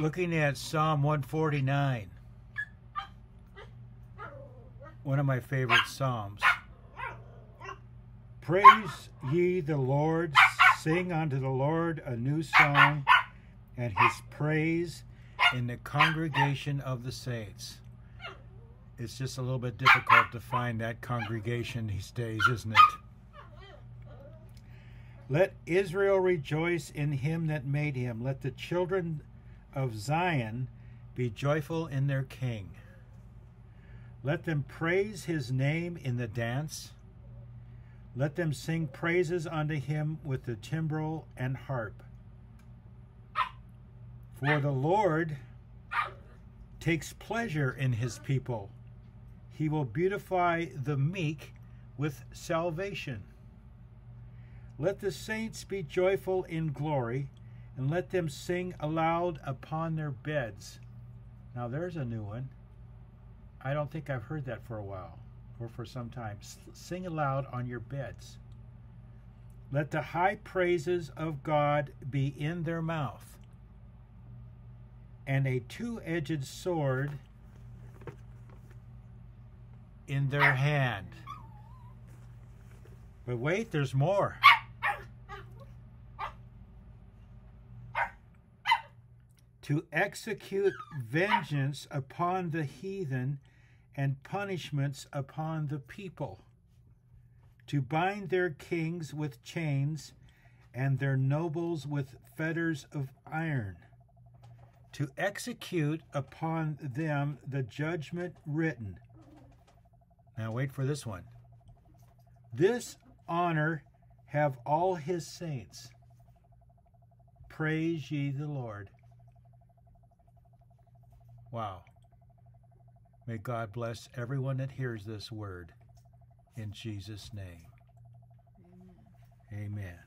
looking at Psalm 149, one of my favorite Psalms. Praise ye the Lord, sing unto the Lord a new song, and his praise in the congregation of the saints. It's just a little bit difficult to find that congregation these days, isn't it? Let Israel rejoice in him that made him. Let the children of Zion be joyful in their king. Let them praise his name in the dance. Let them sing praises unto him with the timbrel and harp. For the Lord takes pleasure in his people. He will beautify the meek with salvation. Let the saints be joyful in glory, and let them sing aloud upon their beds. Now there's a new one. I don't think I've heard that for a while or for some time. Sing aloud on your beds. Let the high praises of God be in their mouth, and a two edged sword in their hand. But wait, there's more. To execute vengeance upon the heathen and punishments upon the people, to bind their kings with chains and their nobles with fetters of iron, to execute upon them the judgment written. Now, wait for this one. This honor have all his saints. Praise ye the Lord. Wow. May God bless everyone that hears this word in Jesus' name. Amen.